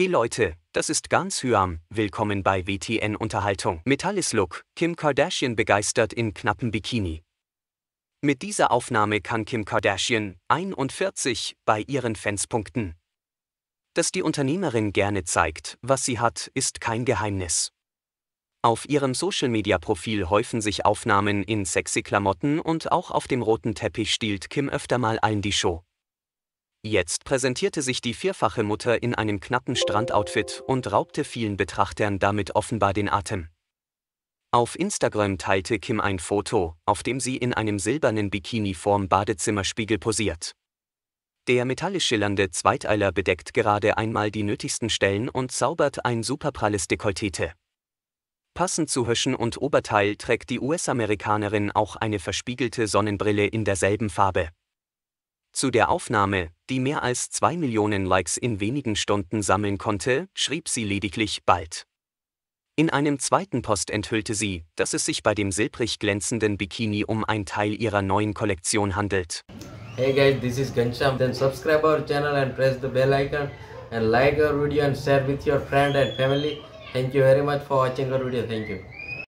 Hey Leute, das ist ganz Hyam, willkommen bei WTN Unterhaltung. Metallis Look, Kim Kardashian begeistert in knappen Bikini. Mit dieser Aufnahme kann Kim Kardashian, 41, bei ihren Fans punkten. Dass die Unternehmerin gerne zeigt, was sie hat, ist kein Geheimnis. Auf ihrem Social-Media-Profil häufen sich Aufnahmen in sexy Klamotten und auch auf dem roten Teppich stiehlt Kim öfter mal allen die Show. Jetzt präsentierte sich die vierfache Mutter in einem knappen Strandoutfit und raubte vielen Betrachtern damit offenbar den Atem. Auf Instagram teilte Kim ein Foto, auf dem sie in einem silbernen Bikini vorm Badezimmerspiegel posiert. Der metallisch schillernde Zweiteiler bedeckt gerade einmal die nötigsten Stellen und zaubert ein superpralles Dekolleté. Passend zu Höschen und Oberteil trägt die US-Amerikanerin auch eine verspiegelte Sonnenbrille in derselben Farbe. Zu der Aufnahme, die mehr als zwei Millionen Likes in wenigen Stunden sammeln konnte, schrieb sie lediglich bald. In einem zweiten Post enthüllte sie, dass es sich bei dem silbrig glänzenden Bikini um ein Teil ihrer neuen Kollektion handelt. Hey guys, this is Gansham. Then subscribe our channel and press the bell icon and like our video and share with your friend and family. Thank you very much for watching our video. Thank you.